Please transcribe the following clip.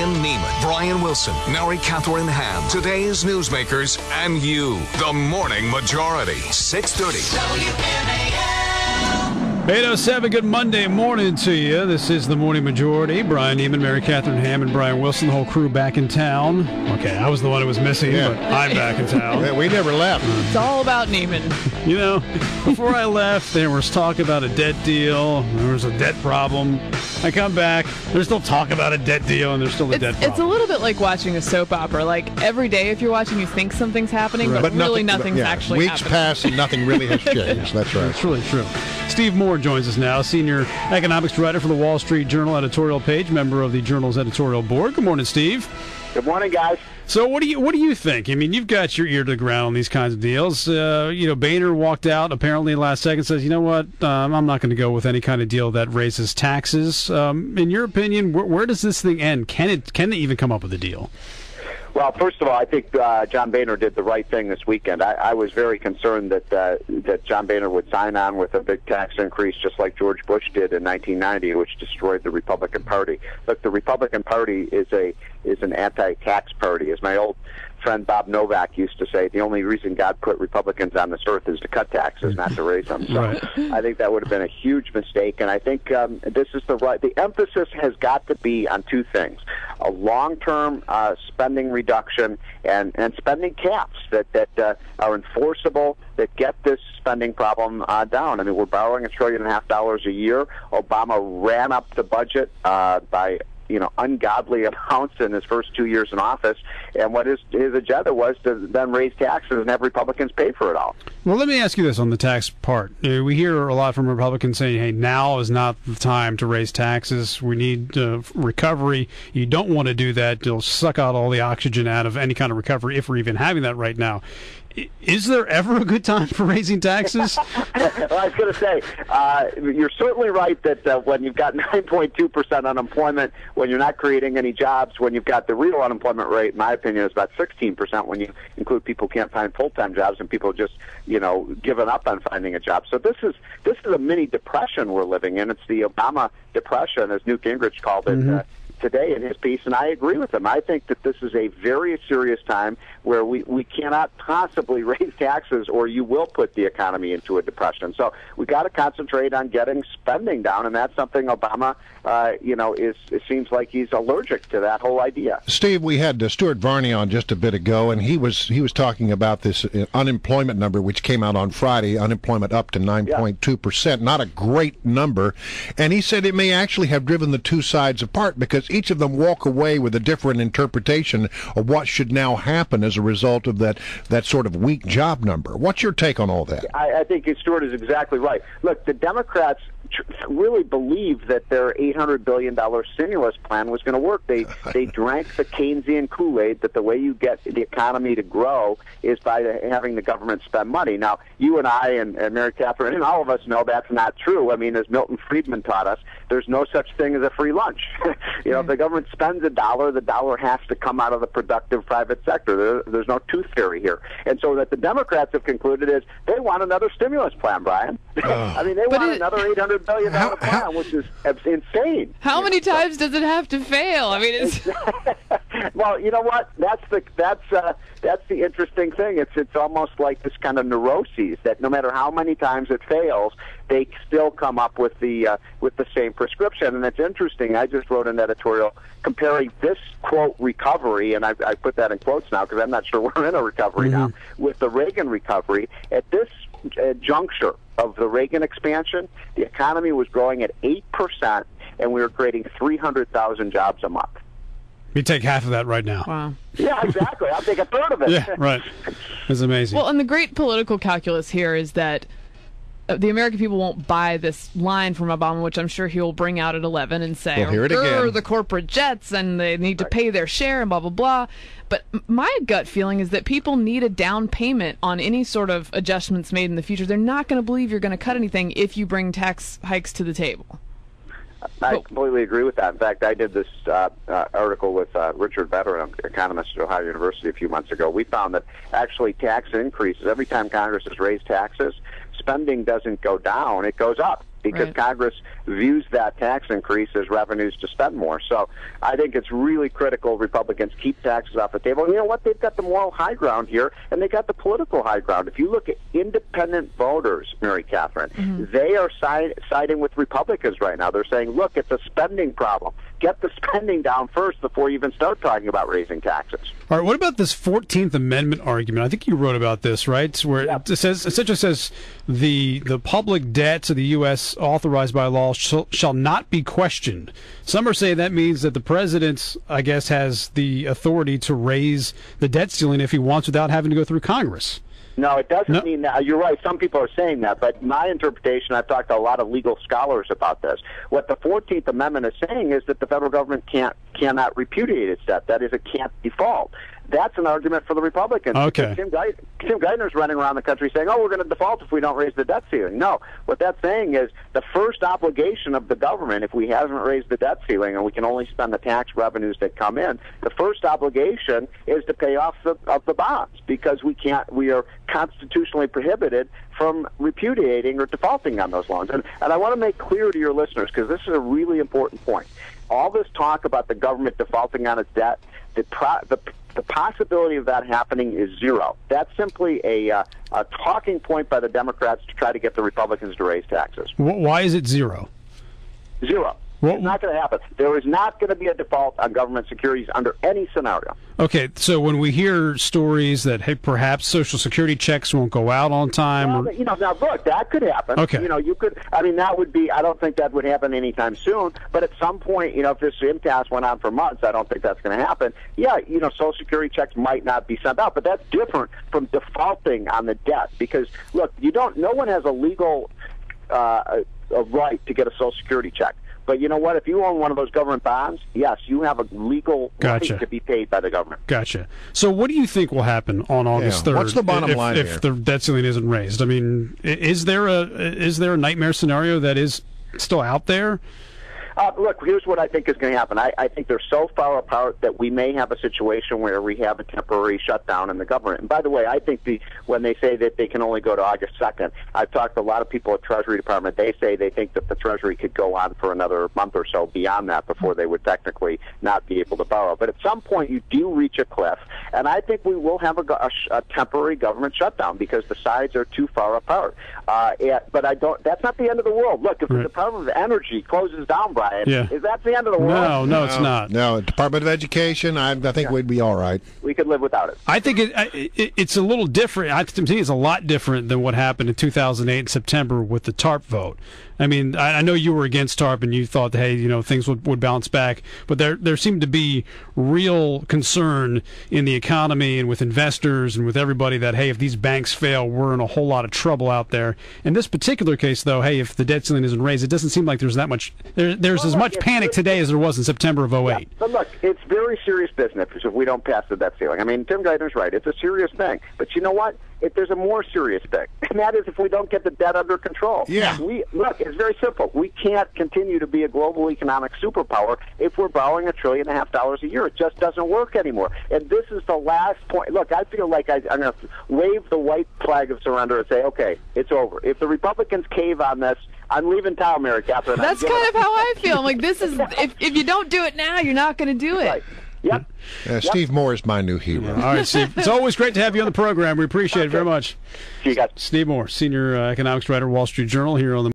Ryan Nehman, Brian Wilson, Mary Katharine Ham, today's newsmakers, and you. The Morning Majority, 630. 807, good Monday morning to you. This is the Morning Majority. Bryan Nehman, Mary Katharine Ham, and Brian Wilson, the whole crew back in town. Okay, I was the one who was missing, Yeah. but I'm back in town. Yeah, we never left. It's all about Nehman. You know, before I left, there was talk about a debt deal. There was a debt problem. I come back, there's still talk about a debt deal, and there's still a It's, debt it's a little bit like watching a soap opera. Like every day, if you're watching, you think something's happening, but, really nothing's yeah, actually Weeks happening. pass and nothing really has changed. That's right. It's really true. Steve Moore joins us now, senior economics writer for the Wall Street Journal editorial page, member of the Journal's editorial board. Good morning, Steve. Good morning, guys. So what do you what do you think? I mean, you've got your ear to the ground on these kinds of deals. Uh, you know, Boehner walked out apparently last second says, you know what, um, I'm not going to go with any kind of deal that raises taxes. Um, in your opinion, where, where does this thing end? Can it can they even come up with a deal? Well, first of all, I think uh, John Boehner did the right thing this weekend. I, I was very concerned that uh, that John Boehner would sign on with a big tax increase, just like George Bush did in 1990, which destroyed the Republican Party. Look, the Republican Party is a is an anti-tax party, as my old friend Bob Novak used to say. The only reason God put Republicans on this earth is to cut taxes, not to raise them. So Right. I think that would have been a huge mistake, and I think um, this is the right. The emphasis has got to be on two things: a long-term uh, spending reduction and and spending caps that that uh, are enforceable that get this spending problem uh, down. I mean, we're borrowing a trillion and a half dollars a year. Obama ran up the budget uh, by you know ungodly amounts in his first two years in office, and what his his agenda was to then raise taxes and have Republicans pay for it all. Well, let me ask you this on the tax part. Uh, We hear a lot from Republicans saying, "Hey, now is not the time to raise taxes. We need uh, recovery. You don't want to do that. You'll suck out all the oxygen out of any kind of recovery if we're even having that right now." Is there ever a good time for raising taxes? well, I was going to say, uh, you're certainly right that uh, when you've got 9.2% unemployment, when you're not creating any jobs, when you've got the real unemployment rate, in my opinion, is about 16% when you include people who can't find full-time jobs and people just, you know, given up on finding a job. So this is this is a mini depression we're living in. It's the Obama depression, as Newt Gingrich called it. Uh, today in his piece, and I agree with him. I think that this is a very serious time where we, we cannot possibly raise taxes or you will put the economy into a depression. So we got to concentrate on getting spending down, and that's something Obama, uh, you know, is it seems like he's allergic to that whole idea. Steve, we had uh, Stuart Varney on just a bit ago, and he was he was talking about this uh, unemployment number, which came out on Friday. Unemployment up to nine point two percent, not a great number, and he said it may actually have driven the two sides apart because each of them walk away with a different interpretation of what should now happen as a result of that that sort of weak job number. What's your take on all that? I, I think Stuart is exactly right. Look, the Democrats really believed that their $800 billion stimulus plan was going to work. They they drank the Keynesian Kool-Aid that the way you get the economy to grow is by having the government spend money. Now, you and I and, and Mary Katharine and all of us know that's not true. I mean, as Milton Friedman taught us, there's no such thing as a free lunch. you know, if the government spends a dollar, the dollar has to come out of the productive private sector. There, there's no tooth fairy here. And so that the Democrats have concluded is they want another stimulus plan, Brian. I mean, they But want it- another $800 billion How- plan, how- which is insane. How many times does it have to fail? I mean, it's well, you know what? That's the that's uh, that's the interesting thing. It's it's almost like this kind of neuroses that no matter how many times it fails, they still come up with the uh, with the same prescription. And it's interesting. I just wrote an editorial comparing this quote recovery, and I, I put that in quotes now because I'm not sure we're in a recovery now with the Reagan recovery. At this uh, juncture of the Reagan expansion, the economy was growing at eight percent, and we were creating three hundred thousand jobs a month. You take half of that right now. wow. Yeah, exactly. I'll take a third of it. Yeah, right. It's amazing. Well, and the great political calculus here is that the American people won't buy this line from Obama, which I'm sure he'll bring out at 11 and say, We'll hear it again." the corporate jets and they need to pay their share and blah, blah, blah. But my gut feeling is that people need a down payment on any sort of adjustments made in the future. They're not going to believe you're going to cut anything if you bring tax hikes to the table. I completely agree with that. In fact, I did this uh, uh, article with uh, Richard Vedder, an economist at Ohio University, a few months ago. We found that actually tax increases every time Congress has raised taxes, spending doesn't go down; it goes up because Right. Congress views that tax increase as revenues to spend more. So I think it's really critical Republicans keep taxes off the table. And you know what? They've got the moral high ground here, and they got the political high ground. If you look at independent voters, Mary Katharine, mm-hmm. they are side, siding with Republicans right now. They're saying, look, it's a spending problem. Get the spending down first before you even start talking about raising taxes. All right. What about this Fourteenth Amendment argument? I think you wrote about this, right? Where it says essentially says the the public debts of the U.S. authorized by law shall, shall not be questioned. Some are saying that means that the president, I guess, has the authority to raise the debt ceiling if he wants without having to go through Congress. No, it doesn't no. mean that. You're right. Some people are saying that, but my interpretation, I've talked to a lot of legal scholars about this. What the 14th Amendment is saying is that the federal government can't cannot repudiate its debt. That is, it can't default. That's an argument for the Republicans. Okay. Tim, Ge- Tim Geithner's running around the country saying, "Oh, we're going to default if we don't raise the debt ceiling." No, what that's saying is the first obligation of the government, if we haven't raised the debt ceiling and we can only spend the tax revenues that come in, the first obligation is to pay off the of the bonds because we can't. We are constitutionally prohibited from repudiating or defaulting on those loans. And and I want to make clear to your listeners because this is a really important point. All this talk about the government defaulting on its debt, the, pro- the the possibility of that happening is zero. That's simply a, uh, a talking point by the Democrats to try to get the Republicans to raise taxes. Why is it zero? Zero. Well, it's not going to happen. There is not going to be a default on government securities under any scenario. Okay, so when we hear stories that hey, perhaps Social Security checks won't go out on time, well, or... you know, now look, that could happen. Okay, you know, you could. I mean, that would be. I don't think that would happen anytime soon. But at some point, you know, if this impasse went on for months, I don't think that's going to happen. Yeah, you know, Social Security checks might not be sent out, but that's different from defaulting on the debt because look, you don't. No one has a legal uh, a right to get a Social Security check. But you know what? If you own one of those government bonds, yes, you have a legal gotcha. right to be paid by the government. Gotcha. So, what do you think will happen on August third? Yeah. What's the bottom if, line if here? the debt ceiling isn't raised? I mean, is there a is there a nightmare scenario that is still out there? Uh, look, here's what I think is going to happen. I, I think they're so far apart that we may have a situation where we have a temporary shutdown in the government. And by the way, I think the when they say that they can only go to August 2nd, I've talked to a lot of people at Treasury Department. They say they think that the Treasury could go on for another month or so beyond that before they would technically not be able to borrow. But at some point, you do reach a cliff, and I think we will have a, a, a temporary government shutdown because the sides are too far apart. Uh, but I don't. That's not the end of the world. Look, if right. the Department of Energy closes down Brian. Yeah. Is that the end of the world? No, no, it's not. No, Department of Education. I, I think yeah. we'd be all right. We could live without it. I think it, it it's a little different. I, to me, it's a lot different than what happened in 2008 in September with the TARP vote. I mean, I, I know you were against TARP and you thought, hey, you know, things would, would bounce back, but there there seemed to be real concern in the economy and with investors and with everybody that hey, if these banks fail, we're in a whole lot of trouble out there. In this particular case, though, hey, if the debt ceiling isn't raised, it doesn't seem like there's that much. There, there's well, as much panic today as there was in September of 08. Yeah, but look, it's very serious business if we don't pass the debt ceiling. I mean, Tim Geithner's right. It's a serious thing. But you know what? If there's a more serious thing, and that is if we don't get the debt under control. Yeah. We look. It's very simple. We can't continue to be a global economic superpower if we're borrowing a trillion and a half dollars a year. It just doesn't work anymore. And this is the last point. Look, I feel like I, I'm going to wave the white flag of surrender and say, okay, it's over. If the Republicans cave on this, I'm leaving town, Mary Katharine. That's kind of how I feel. I'm like, this is if if you don't do it now, you're not going to do it. Right. Yep. Uh, yep. Steve Moore is my new hero. All right, Steve. It's always great to have you on the program. We appreciate okay. it very much. See you guys. Steve Moore, senior uh, economics writer, Wall Street Journal, here on the